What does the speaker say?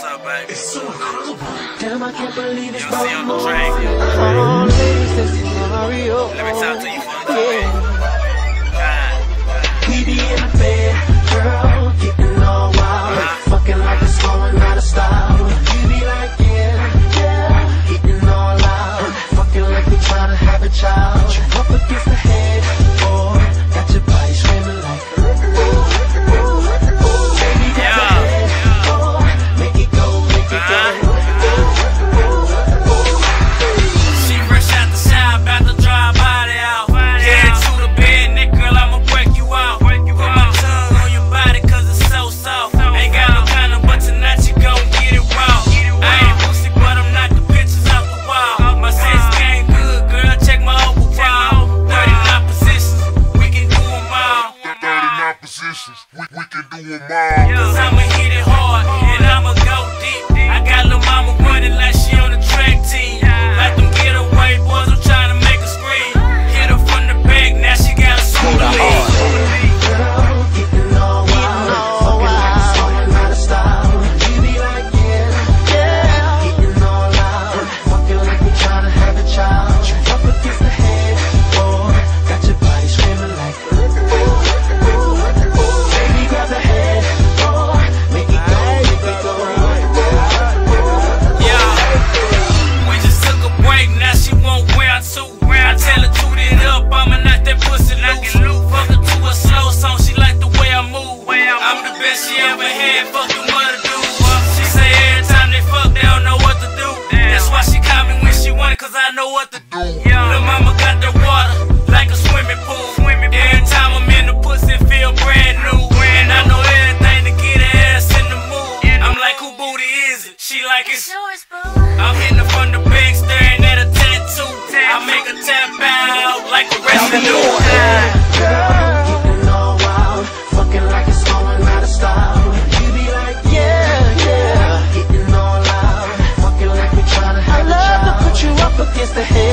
What's up, baby? It's so incredible. Damn, I can't believe it's You see on the both train. Oh, ladies, this is Mario. Let me talk to you for a Yeah. minute. God. We be in the bed, girl, getting all wild. Uh-huh. Fucking like it's going out of style. You be like, yeah, yeah, getting all out. Fucking like we tryna have a child. You up against the head, boy, positions, we, we can do them all. She ever had, fuck the mother dude. She say every time they fuck, they don't know what to do. That's why she call me when she want it, cause I know what to do. Lil' mama got the water, like a swimming pool. Every time I'm in the pussy, feel brand new. And I know everything to get her ass in the mood. I'm like, who booty is it? She like it's Yours, boo. I'm hitting her from the back, staring at a tattoo. I make her tap out like a residue. the head.